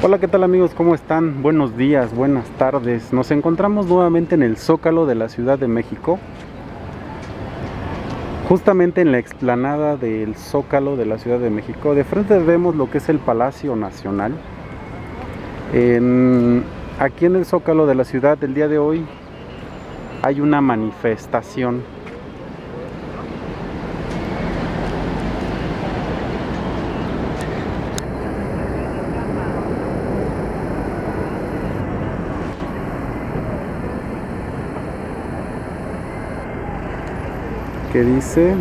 Hola, ¿qué tal amigos? ¿Cómo están? Buenos días, buenas tardes. Nos encontramos nuevamente en el Zócalo de la Ciudad de México. Justamente en la explanada del Zócalo de la Ciudad de México. De frente vemos lo que es el Palacio Nacional. Aquí en el Zócalo de la ciudad el día de hoy hay una manifestación. Que dice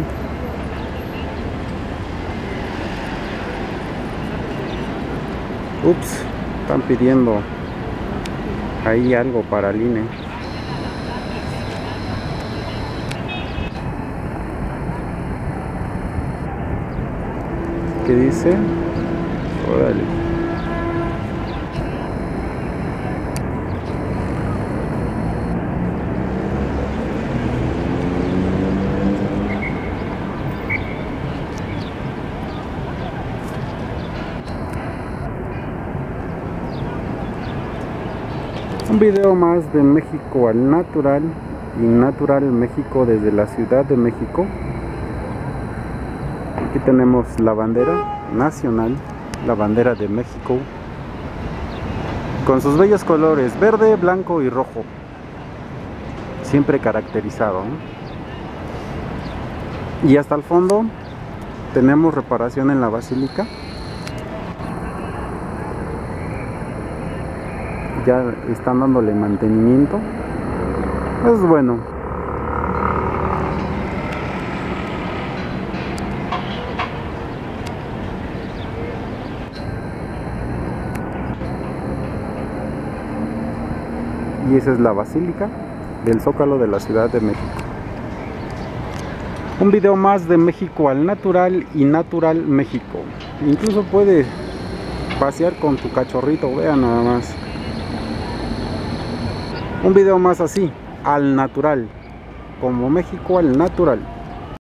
Ups, están pidiendo ahí algo para el INE. ¿Qué dice? Órale. Un video más de México al natural y natural México desde la Ciudad de México. Aquí tenemos la bandera nacional, la bandera de México, con sus bellos colores verde, blanco y rojo, siempre caracterizado. Y hasta el fondo tenemos reparación en la basílica. Ya están dándole mantenimiento. Es bueno. Y esa es la basílica del Zócalo de la Ciudad de México. Un video más de México al natural y natural México. Incluso puedes pasear con tu cachorrito, vean nada más. Un video más así, al natural, como México al natural.